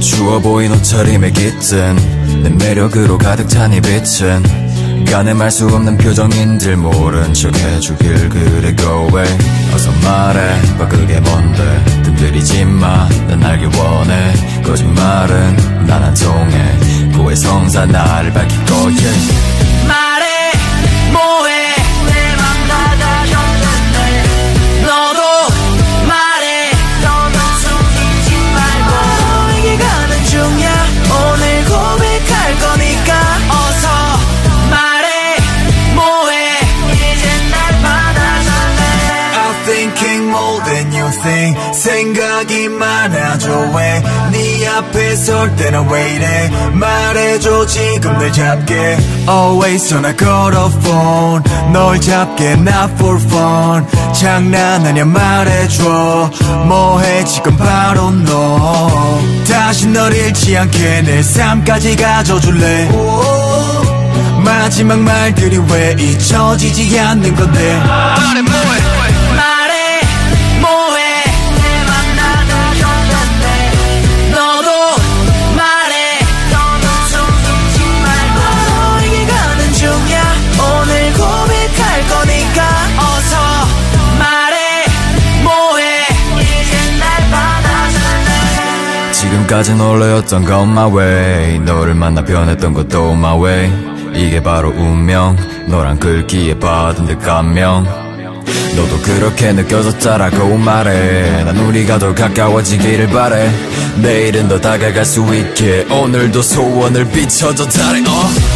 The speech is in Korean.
추워 보인 옷차림에 깃든 내 매력으로 가득 찬 이 빛은 가늠할 수 없는 표정인들 모른 척 해주길 그래 go away. 어서 말해봐 그게 뭔데? 뜸들이지마 난 알길 원해. 거짓말은 난 안 통해. 고해 성사 나를 밝힐 거예 yeah. Thinking more than you think. 생각이 많아져 왜? 네 앞에 설 때는 왜 이래? 말해줘 지금 날 잡게. Always 전화 걸어 phone. 널 잡게 not for fun. 장난하냐 말해줘. 뭐해 지금 바로 너. 다시 널 잃지 않게 내 삶까지 가져줄래? 마지막 말들이 왜 잊혀지지 않는 건데? 말해 뭐해 지금까지 놀래였던 건 my way. 너를 만나 변했던 것도 my way. 이게 바로 운명. 너랑 글귀에 받은 듯 감명. 너도 그렇게 느껴졌다라고 말해 난 우리가 더 가까워지기를 바래. 내일은 더 다가갈 수 있게. 오늘도 소원을 비춰줘 잘해 어.